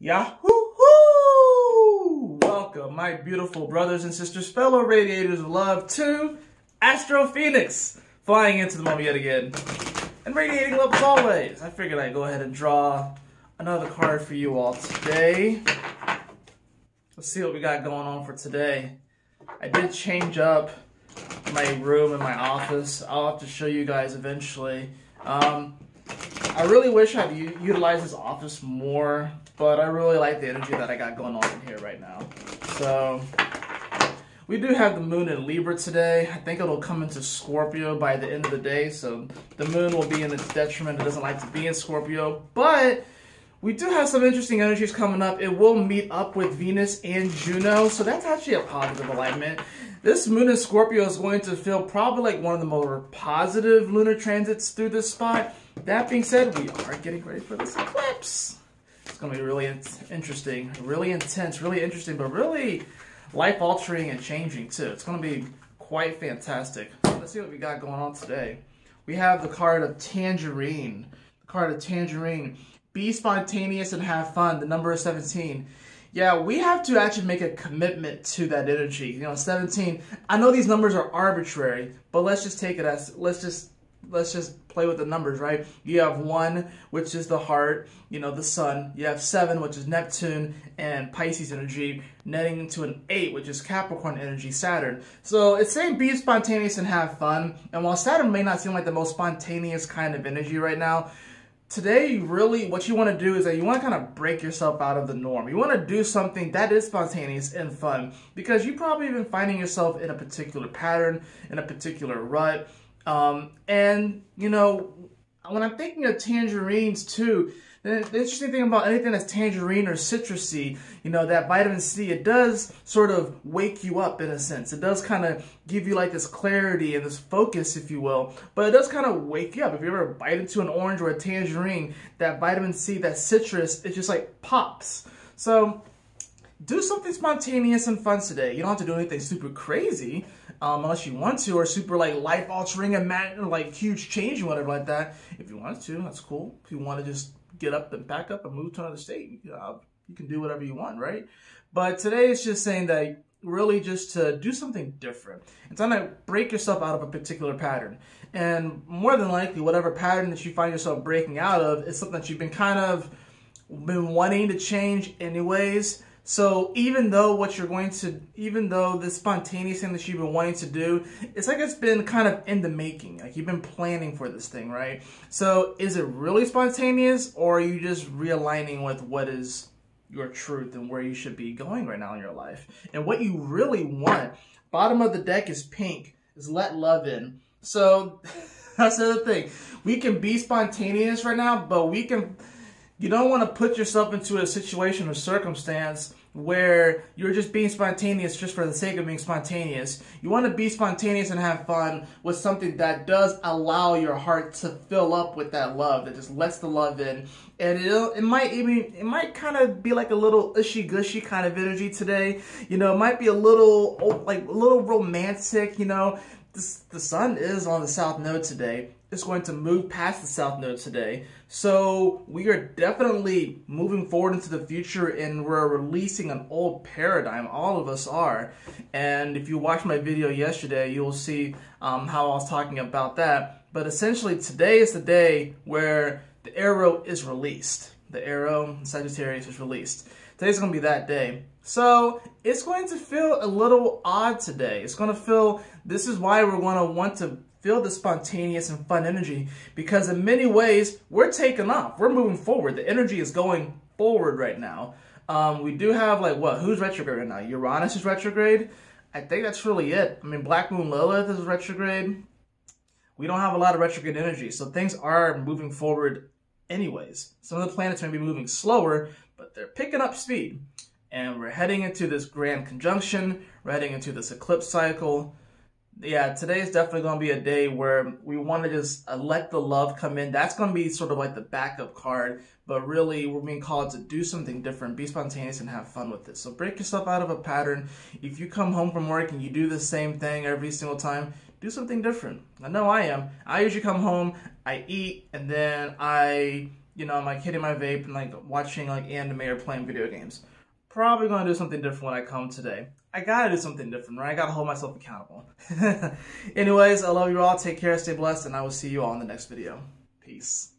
Yahoo! Welcome, my beautiful brothers and sisters, fellow radiators of love, to Astro Phoenix, flying into the moment yet again. And radiating love as always. I figured I'd go ahead and draw another card for you all today. Let's see what we got going on for today. I did change up my room and my office. I'll have to show you guys eventually. Um, I really wish I'd utilized this office more, but I really like the energy that I got going on in here right now. So, we do have the moon in Libra today. I think it'll come into Scorpio by the end of the day, so the moon will be in its detriment. It doesn't like to be in Scorpio, but we do have some interesting energies coming up. It will meet up with Venus and Juno, so that's actually a positive alignment. This moon in Scorpio is going to feel probably like one of the more positive lunar transits through this spot. That being said, we are getting ready for this eclipse. It's going to be really interesting, really intense, really interesting, but really life-altering and changing too. It's going to be quite fantastic. Let's see what we got going on today. We have the card of Tangerine. The card of Tangerine. Be spontaneous and have fun. The number is 17. Yeah, we have to actually make a commitment to that energy. You know, 17. I know these numbers are arbitrary, but let's just take it as let's just let's just play with the numbers, right? You have one, which is the heart, you know, the sun. You have seven, which is Neptune and Pisces energy, netting into an eight, which is Capricorn energy, Saturn. So it's saying be spontaneous and have fun. And while Saturn may not seem like the most spontaneous kind of energy right now, today really what you want to do is that you want to kind of break yourself out of the norm. You want to do something that is spontaneous and fun because you probably been finding yourself in a particular pattern, in a particular rut. Um, and, you know, when I'm thinking of tangerines too, the, interesting thing about anything that's tangerine or citrusy, you know, that vitamin C, it does sort of wake you up in a sense. It does kind of give you like this clarity and this focus, if you will. But it does kind of wake you up. If you ever bite into an orange or a tangerine, that vitamin C, that citrus, it just like pops. So do something spontaneous and fun today. You don't have to do anything super crazy um, unless you want to, or super like life altering and like huge change and whatever like that. If you want to, that's cool. If you want to just get up and back up and move to another state, you, know, you can do whatever you want, right? But today it's just saying that really just to do something different. It's time to break yourself out of a particular pattern. And more than likely, whatever pattern that you find yourself breaking out of is something that you've been kind of been wanting to change anyways. So even though what you're going to, even though the spontaneous thing that you've been wanting to do, it's like it's been kind of in the making. Like you've been planning for this thing, right? So is it really spontaneous or are you just realigning with what is your truth and where you should be going right now in your life? And what you really want, bottom of the deck is pink, is let love in. So that's the other thing. We can be spontaneous right now, but we can, you don't want to put yourself into a situation or circumstance where you're just being spontaneous just for the sake of being spontaneous. You want to be spontaneous and have fun with something that does allow your heart to fill up with that love, that just lets the love in. And it it might even, it might kind of be like a little ushy-gushy kind of energy today. You know, it might be a little, like a little romantic, you know. This, the sun is on the south node today It's going to move past the south node today. So we are definitely moving forward into the future and we're releasing an old paradigm. All of us are. And if you watched my video yesterday, you'll see um, how I was talking about that. But essentially today is the day where the arrow is released. The arrow, Sagittarius is released. Today's going to be that day. So it's going to feel a little odd today. It's going to feel, this is why we're going to want to feel the spontaneous and fun energy because in many ways we're taking off. We're moving forward. The energy is going forward right now. Um, we do have like what? Who's retrograde right now? Uranus is retrograde? I think that's really it. I mean black moon lilith is retrograde. We don't have a lot of retrograde energy so things are moving forward anyways. Some of the planets may be moving slower but they're picking up speed and we're heading into this grand conjunction we're heading into this eclipse cycle yeah, today is definitely going to be a day where we want to just uh, let the love come in. That's going to be sort of like the backup card, but really we're being called to do something different, be spontaneous and have fun with it. So break yourself out of a pattern. If you come home from work and you do the same thing every single time, do something different. I know I am. I usually come home, I eat, and then I, you know, I'm like hitting my vape and like watching like anime or playing video games. Probably gonna do something different when I come today. I gotta do something different, right? I gotta hold myself accountable. Anyways, I love you all. Take care, stay blessed, and I will see you all in the next video. Peace.